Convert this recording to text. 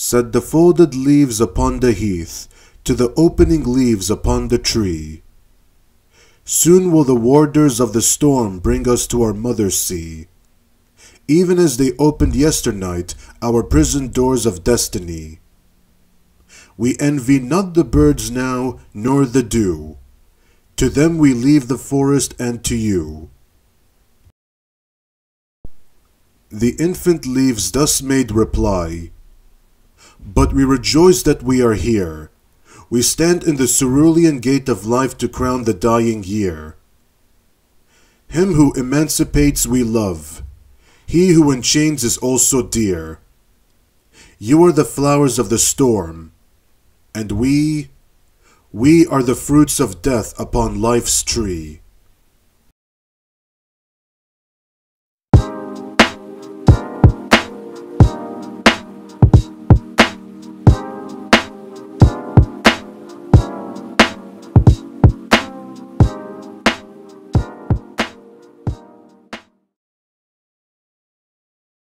Said the folded leaves upon the heath to the opening leaves upon the tree. Soon will the warders of the storm bring us to our mother sea, even as they opened yesternight our prison doors of destiny. We envy not the birds now, nor the dew. To them we leave the forest and to you. The infant leaves thus made reply, But we rejoice that we are here. We stand in the cerulean gate of life to crown the dying year. Him who emancipates we love. He who enchains is also dear. You are the flowers of the storm, and we, we are the fruits of death upon life's tree.